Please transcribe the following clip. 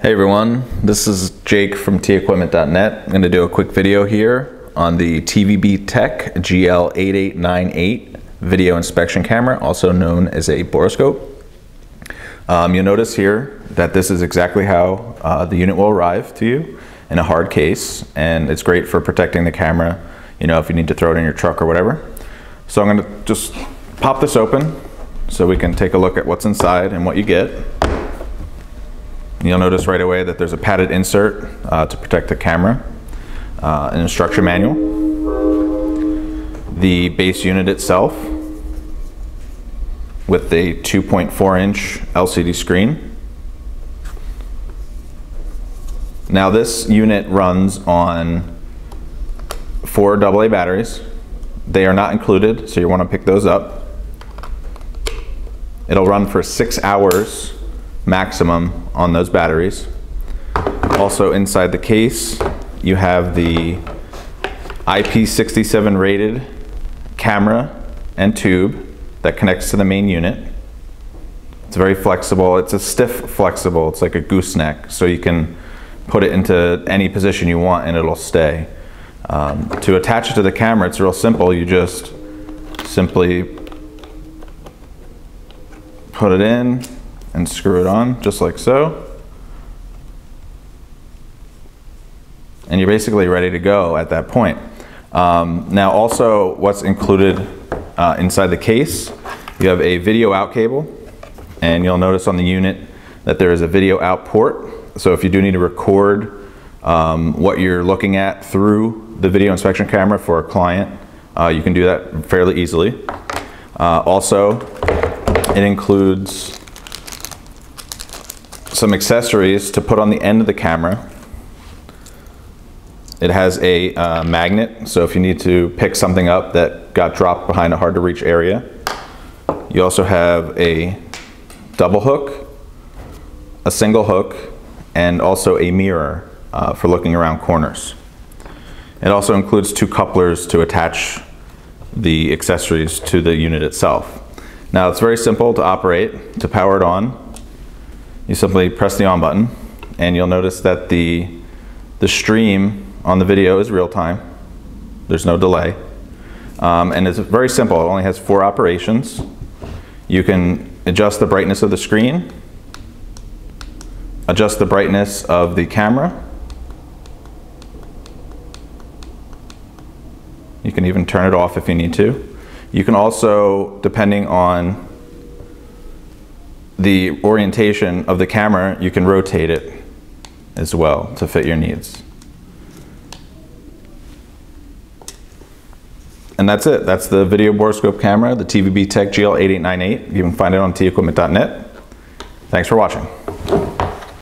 Hey everyone, this is Jake from tequipment.net. I'm going to do a quick video here on the TVB Tech GL8898 video inspection camera, also known as a borescope. Um, you'll notice here that this is exactly how uh, the unit will arrive to you in a hard case, and it's great for protecting the camera, you know, if you need to throw it in your truck or whatever. So I'm going to just pop this open so we can take a look at what's inside and what you get. You'll notice right away that there's a padded insert uh, to protect the camera, uh, an instruction manual, the base unit itself with a 2.4 inch LCD screen. Now this unit runs on four AA batteries. They are not included, so you want to pick those up. It'll run for six hours maximum on those batteries. Also inside the case, you have the IP67 rated camera and tube that connects to the main unit. It's very flexible. It's a stiff flexible. It's like a gooseneck, so you can put it into any position you want and it'll stay. Um, to attach it to the camera, it's real simple. You just simply put it in, and screw it on just like so. And you're basically ready to go at that point. Um, now also what's included uh, inside the case, you have a video out cable and you'll notice on the unit that there is a video out port. So if you do need to record um, what you're looking at through the video inspection camera for a client, uh, you can do that fairly easily. Uh, also, it includes some accessories to put on the end of the camera. It has a uh, magnet, so if you need to pick something up that got dropped behind a hard to reach area. You also have a double hook, a single hook, and also a mirror uh, for looking around corners. It also includes two couplers to attach the accessories to the unit itself. Now it's very simple to operate. To power it on, you simply press the on button and you'll notice that the, the stream on the video is real time. There's no delay. Um, and it's very simple. It only has four operations. You can adjust the brightness of the screen, adjust the brightness of the camera. You can even turn it off if you need to. You can also, depending on the orientation of the camera, you can rotate it as well to fit your needs. And that's it. That's the video borescope camera, the TVB Tech GL8898. You can find it on tequipment.net. Thanks for watching.